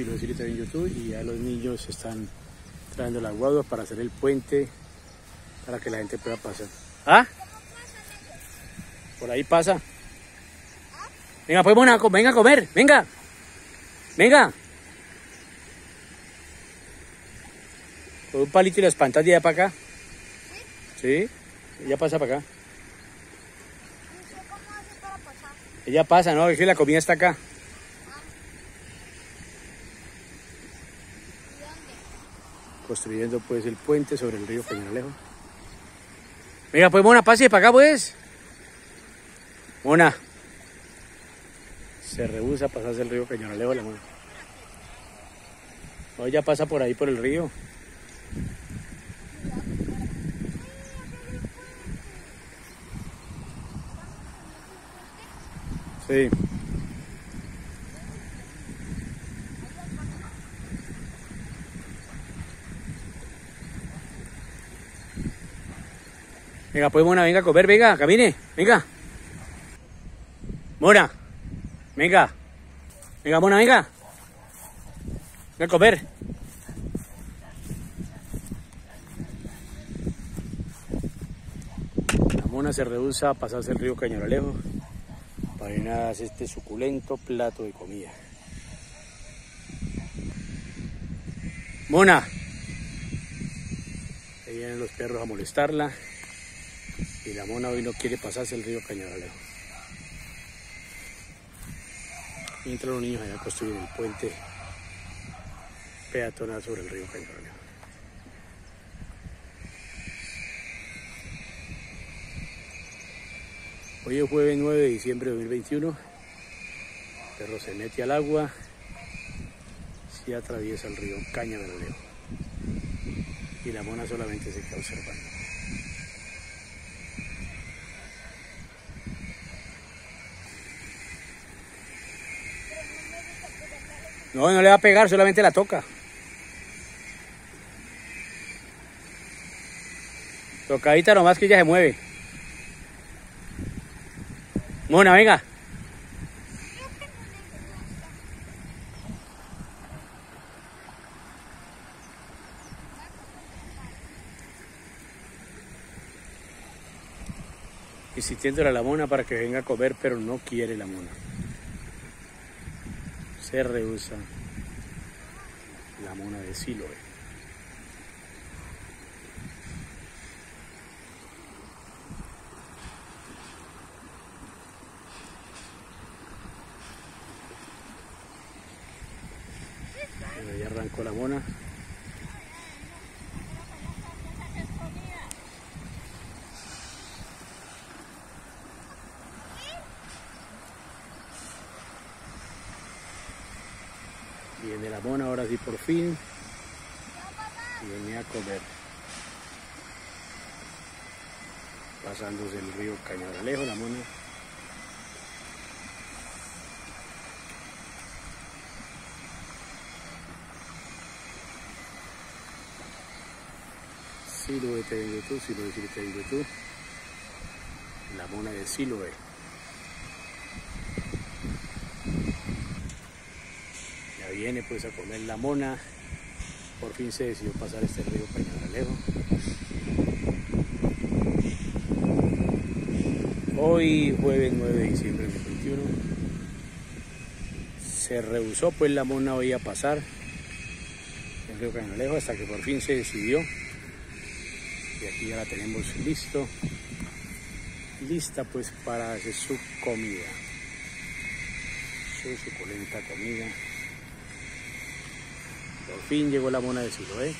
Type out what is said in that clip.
si lo decirte en YouTube y ya los niños están trayendo las guaduas para hacer el puente para que la gente pueda pasar. ¿Ah? Por ahí pasa. Venga, pues bueno, venga a comer, venga. Venga. Con un palito y las pantas de allá para acá. ¿Sí? Ella pasa para acá. Ella pasa, ¿no? Es que la comida está acá. Construyendo pues el puente sobre el río Peñalejo. Venga, pues Mona, pase para acá pues. Mona. Se rehúsa a pasarse el río Peñalalejo la mona. No, ella pasa por ahí por el río. Sí. Venga, pues Mona, venga a comer, venga, camine, venga. Mona, venga. Venga, Mona, venga. Venga a comer. La Mona se rehúsa a pasarse el río Cañaralejo para ir a este suculento plato de comida. Mona. Ahí vienen los perros a molestarla. Y la mona hoy no quiere pasarse el río Cañaralejo. Mientras los niños allá construyen el puente peatonal sobre el río Cañaralejo. Hoy es jueves 9 de diciembre de 2021. El perro se mete al agua y atraviesa el río Cañaralejo. Y la mona solamente se queda observando. No, no le va a pegar, solamente la toca. Tocadita nomás que ella se mueve. Mona, venga. Insistiéndole a la mona para que venga a comer, pero no quiere la mona se rehúsa la mona de Siloe. Ya arrancó la mona. Viene la mona ahora sí por fin. Viene a comer. Pasándose el río Cañadalejo, la mona. Siloe te digo tú, Siloe sí te digo tú. La mona de Siloe. Viene pues a comer la mona. Por fin se decidió pasar este río Peñalalejo. Hoy, jueves 9 de diciembre de 2021, se rehusó pues la mona hoy a pasar el río Peñalalejo hasta que por fin se decidió. Y aquí ya la tenemos listo, lista pues para hacer su comida, su suculenta comida. Por fin llegó la mona de Siloé.